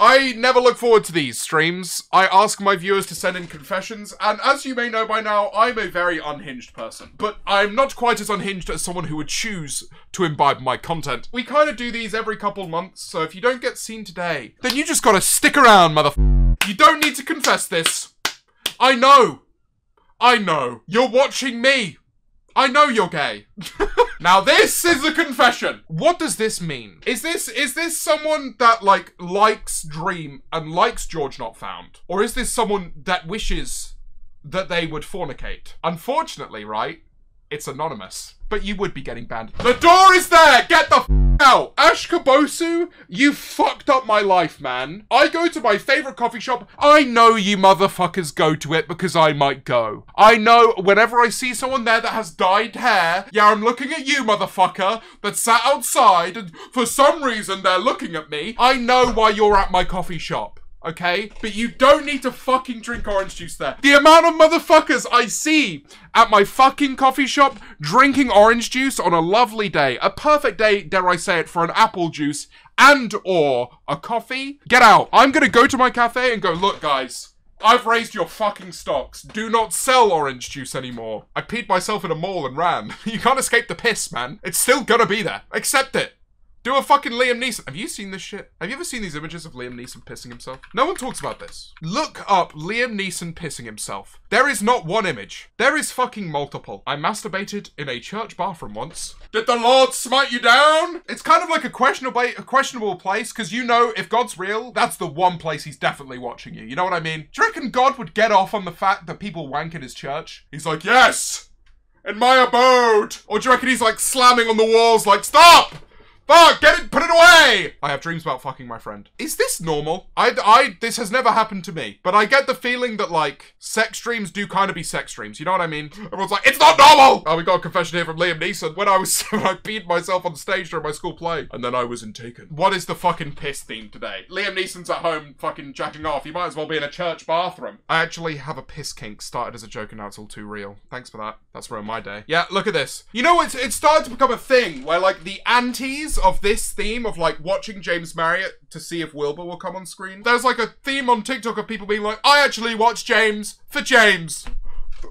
I never look forward to these streams. I ask my viewers to send in confessions, and as you may know by now, I'm a very unhinged person. But I'm not quite as unhinged as someone who would choose to imbibe my content. We kind of do these every couple months, so if you don't get seen today, then you just gotta stick around, mother. You don't need to confess this. I know. I know. You're watching me. I know you're gay. now this is a confession. What does this mean? Is this is this someone that like likes Dream and likes George Not Found? Or is this someone that wishes that they would fornicate? Unfortunately, right? It's anonymous. But you would be getting banned. The door is there! Get the f out! Ash Kabosu, you fucked up my life, man. I go to my favorite coffee shop. I know you motherfuckers go to it because I might go. I know whenever I see someone there that has dyed hair, yeah, I'm looking at you, motherfucker, that sat outside and for some reason they're looking at me. I know why you're at my coffee shop okay? But you don't need to fucking drink orange juice there. The amount of motherfuckers I see at my fucking coffee shop drinking orange juice on a lovely day, a perfect day, dare I say it, for an apple juice and or a coffee. Get out. I'm gonna go to my cafe and go, look guys, I've raised your fucking stocks. Do not sell orange juice anymore. I peed myself in a mall and ran. you can't escape the piss, man. It's still gonna be there. Accept it. Do a fucking Liam Neeson. Have you seen this shit? Have you ever seen these images of Liam Neeson pissing himself? No one talks about this. Look up Liam Neeson pissing himself. There is not one image. There is fucking multiple. I masturbated in a church bathroom once. Did the Lord smite you down? It's kind of like a questionable, a questionable place because you know if God's real, that's the one place he's definitely watching you. You know what I mean? Do you reckon God would get off on the fact that people wank in his church? He's like, yes, in my abode. Or do you reckon he's like slamming on the walls like, stop? Fuck, get it, put it away! I have dreams about fucking my friend. Is this normal? I, I, this has never happened to me. But I get the feeling that, like, sex dreams do kind of be sex dreams. You know what I mean? Everyone's like, it's not normal! Oh, we got a confession here from Liam Neeson. When I was, when I peed myself on stage during my school play. And then I was in Taken. What is the fucking piss theme today? Liam Neeson's at home fucking jacking off. You might as well be in a church bathroom. I actually have a piss kink. Started as a joke and now it's all too real. Thanks for that. That's ruined my day. Yeah, look at this. You know, it's, it's started to become a thing where, like, the antis of this theme of like watching James Marriott to see if Wilbur will come on screen. There's like a theme on TikTok of people being like, I actually watch James for James.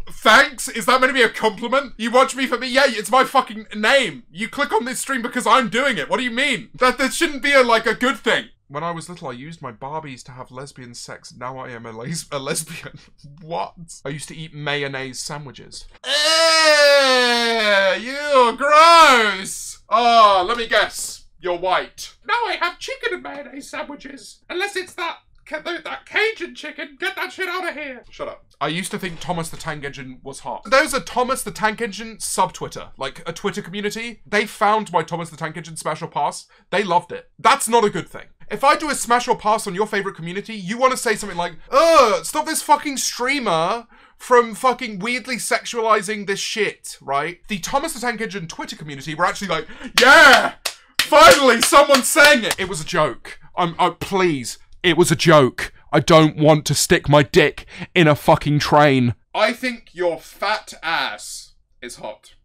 Thanks? Is that meant to be a compliment? You watch me for me? Yeah, it's my fucking name. You click on this stream because I'm doing it. What do you mean? That that shouldn't be a like a good thing. When I was little, I used my Barbies to have lesbian sex. Now I am a, les a lesbian. what? I used to eat mayonnaise sandwiches. Eh, you gross. Oh, let me guess. You're white. Now I have chicken and mayonnaise sandwiches. Unless it's that that Cajun chicken, get that shit out of here. Shut up. I used to think Thomas the Tank Engine was hot. There's a Thomas the Tank Engine sub-Twitter, like a Twitter community. They found my Thomas the Tank Engine or Pass. They loved it. That's not a good thing. If I do a Smash or Pass on your favorite community, you want to say something like, Ugh, stop this fucking streamer from fucking weirdly sexualizing this shit, right? The Thomas the Tank Engine Twitter community were actually like, yeah, finally someone's saying it. It was a joke. I'm, oh, please, it was a joke. I don't want to stick my dick in a fucking train. I think your fat ass is hot.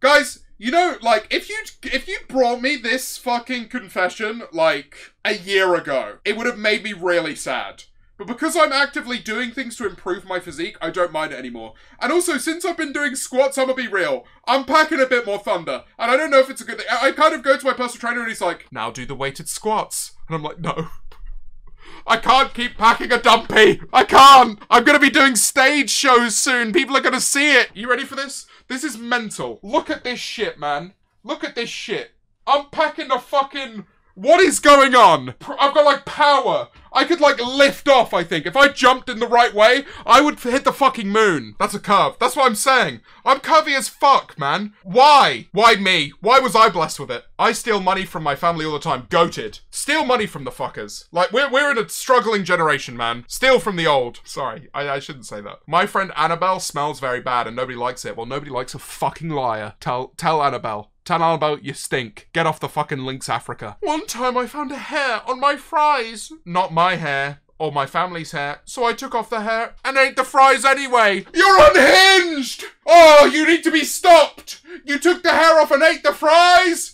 Guys, you know, like if you if you brought me this fucking confession like a year ago, it would have made me really sad. But because I'm actively doing things to improve my physique, I don't mind it anymore. And also, since I've been doing squats, I'm gonna be real. I'm packing a bit more thunder. And I don't know if it's a good thing. I kind of go to my personal trainer and he's like, now do the weighted squats. And I'm like, no. I can't keep packing a dumpy. I can't. I'm gonna be doing stage shows soon. People are gonna see it. You ready for this? This is mental. Look at this shit, man. Look at this shit. I'm packing a fucking what is going on? I've got like power. I could like lift off, I think. If I jumped in the right way, I would hit the fucking moon. That's a curve. That's what I'm saying. I'm curvy as fuck, man. Why? Why me? Why was I blessed with it? I steal money from my family all the time. Goated. Steal money from the fuckers. Like, we're, we're in a struggling generation, man. Steal from the old. Sorry, I, I shouldn't say that. My friend Annabelle smells very bad and nobody likes it. Well, nobody likes a fucking liar. Tell, tell Annabelle. Tell all about you stink. Get off the fucking Lynx Africa. One time I found a hair on my fries. Not my hair. or my family's hair, so I took off the hair and ate the fries anyway. You're unhinged! Oh, you need to be stopped! You took the hair off and ate the fries?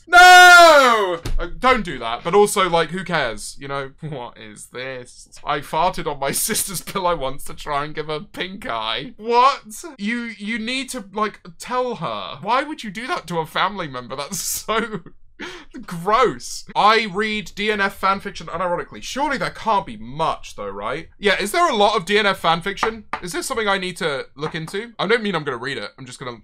Don't do that, but also, like, who cares? You know, what is this? I farted on my sister's pillow once to try and give her pink eye. What? You, you need to, like, tell her. Why would you do that to a family member? That's so Gross. I read DNF fanfiction unironically. Surely there can't be much though, right? Yeah, is there a lot of DNF fanfiction? Is this something I need to look into? I don't mean I'm gonna read it. I'm just gonna...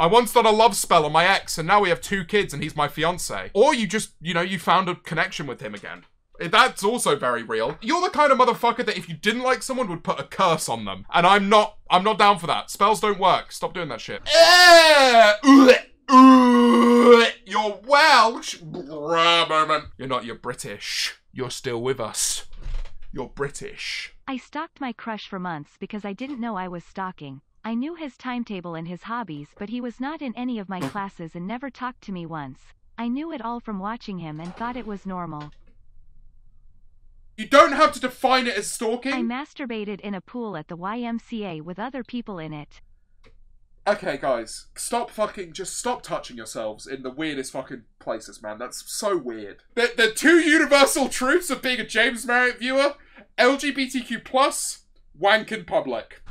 I once done a love spell on my ex and now we have two kids and he's my fiance. Or you just, you know, you found a connection with him again. That's also very real. You're the kind of motherfucker that if you didn't like someone would put a curse on them. And I'm not, I'm not down for that. Spells don't work. Stop doing that shit. You're Welsh. You're not. You're British. You're still with us. You're British. I stalked my crush for months because I didn't know I was stalking. I knew his timetable and his hobbies, but he was not in any of my classes and never talked to me once. I knew it all from watching him and thought it was normal. You don't have to define it as stalking. I masturbated in a pool at the YMCA with other people in it. Okay, guys, stop fucking, just stop touching yourselves in the weirdest fucking places, man. That's so weird. The, the two universal truths of being a James Marriott viewer, LGBTQ+, plus, wank in public.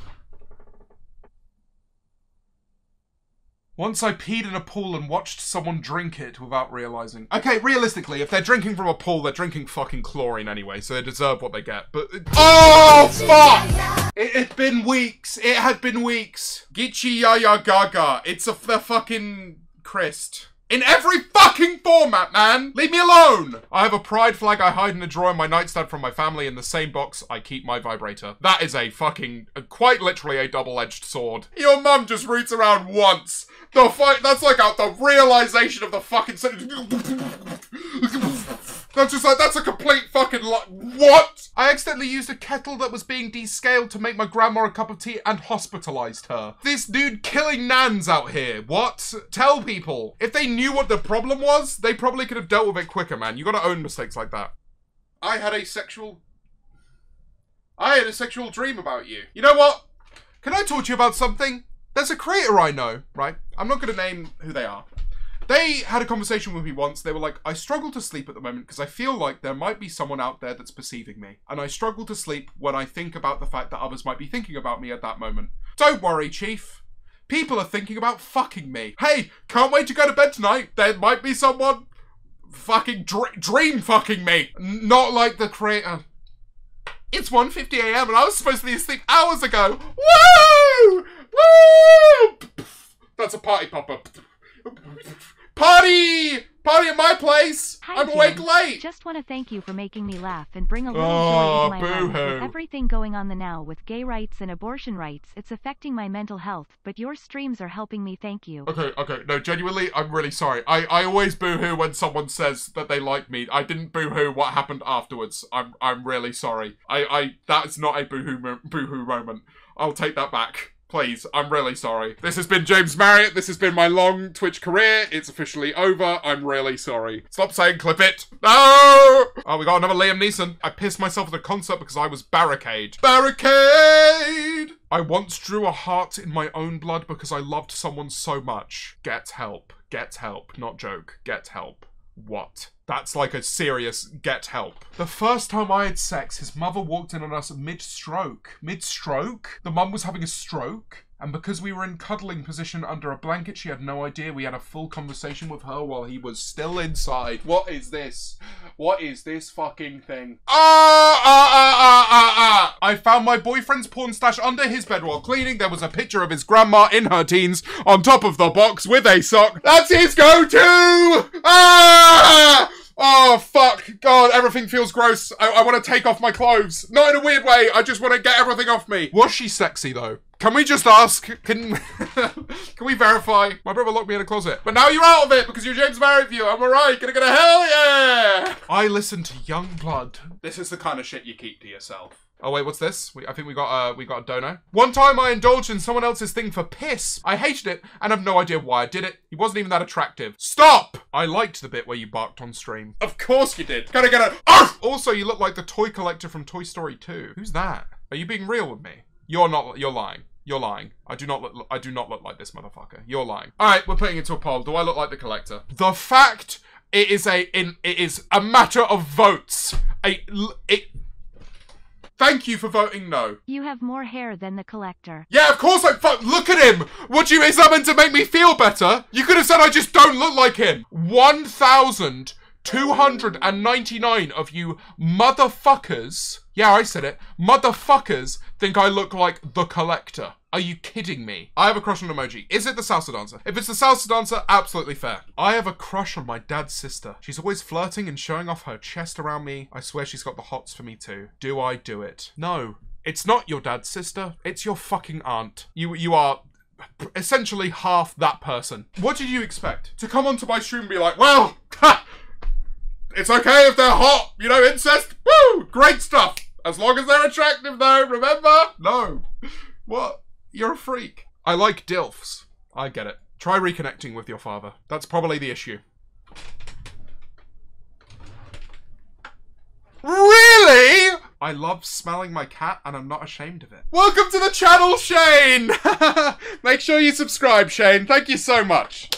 Once I peed in a pool and watched someone drink it without realizing. Okay, realistically, if they're drinking from a pool, they're drinking fucking chlorine anyway, so they deserve what they get. But oh fuck! It had been weeks. It had been weeks. Gitchy Yaya Gaga. It's a the fucking Christ. In every fucking format, man! Leave me alone! I have a pride flag I hide in a drawer in my nightstand from my family. In the same box, I keep my vibrator. That is a fucking, quite literally a double-edged sword. Your mum just roots around once. The fight, that's like a, the realization of the fucking That's just like, that's a complete fucking what? I accidentally used a kettle that was being descaled to make my grandma a cup of tea and hospitalized her. This dude killing nans out here. What? Tell people. If they knew what the problem was, they probably could have dealt with it quicker, man. You gotta own mistakes like that. I had a sexual... I had a sexual dream about you. You know what? Can I talk to you about something? There's a creator I know, right? I'm not to name who they are. They had a conversation with me once. They were like, I struggle to sleep at the moment because I feel like there might be someone out there that's perceiving me. And I struggle to sleep when I think about the fact that others might be thinking about me at that moment. Don't worry, Chief. People are thinking about fucking me. Hey, can't wait to go to bed tonight. There might be someone fucking dr dream fucking me. Not like the creator. It's 1.50am and I was supposed to be asleep hours ago. Woo! Woo! That's a party popper. Party! Party at my place! Hi, I'm Jim. awake late! Just want to thank you for making me laugh and bring a little Oh, joy into ah, my life. With everything going on the now with gay rights and abortion rights, it's affecting my mental health, but your streams are helping me thank you. Okay, okay, no, genuinely, I'm really sorry. I, I always boo-hoo when someone says that they like me. I didn't boo-hoo what happened afterwards. I'm I'm really sorry. I, I that's not a boo-hoo boo-hoo moment. I'll take that back. Please, I'm really sorry. This has been James Marriott. This has been my long Twitch career. It's officially over. I'm really sorry. Stop saying clip it. No! Oh, we got another Liam Neeson. I pissed myself at a concert because I was barricade. Barricade! I once drew a heart in my own blood because I loved someone so much. Get help. Get help. Not joke. Get help. What? That's like a serious get help. The first time I had sex, his mother walked in on us mid stroke. Mid stroke? The mum was having a stroke? And because we were in cuddling position under a blanket, she had no idea we had a full conversation with her while he was still inside. What is this? What is this fucking thing? Ah, ah, ah, ah, ah, ah. I found my boyfriend's porn stash under his bed while cleaning. There was a picture of his grandma in her teens on top of the box with a sock. That's his go-to! Ah! Oh, fuck. God, everything feels gross. I, I want to take off my clothes. Not in a weird way. I just want to get everything off me. Was she sexy, though? Can we just ask? Can can we verify? My brother locked me in a closet. But now you're out of it because you're James Marriott viewer. I'm alright. Gonna get a hell yeah! I listen to Youngblood. This is the kind of shit you keep to yourself. Oh wait, what's this? We, I think we got uh, we got a dono. One time I indulged in someone else's thing for piss. I hated it and have no idea why I did it. He wasn't even that attractive. Stop! I liked the bit where you barked on stream. Of course you did. Gotta get a. Also, you look like the toy collector from Toy Story 2. Who's that? Are you being real with me? You're not. You're lying. You're lying. I do not look. I do not look like this motherfucker. You're lying. All right, we're putting it to a poll. Do I look like the collector? The fact it is a in it is a matter of votes. A it. Thank you for voting no. You have more hair than the collector. Yeah, of course I fuck. Look at him. Would you? Is that meant to make me feel better? You could have said I just don't look like him. One thousand two hundred and ninety-nine of you motherfuckers. Yeah, I said it. Motherfuckers think I look like the collector. Are you kidding me? I have a crush on emoji. Is it the salsa dancer? If it's the salsa dancer, absolutely fair. I have a crush on my dad's sister. She's always flirting and showing off her chest around me. I swear she's got the hots for me too. Do I do it? No. It's not your dad's sister. It's your fucking aunt. You you are essentially half that person. What did you expect? To come onto my stream and be like, well, ha, it's okay if they're hot, you know, incest, woo, great stuff. As long as they're attractive though, remember? No. What? You're a freak. I like DILFs. I get it. Try reconnecting with your father. That's probably the issue. Really? I love smelling my cat and I'm not ashamed of it. Welcome to the channel, Shane! Make sure you subscribe, Shane. Thank you so much.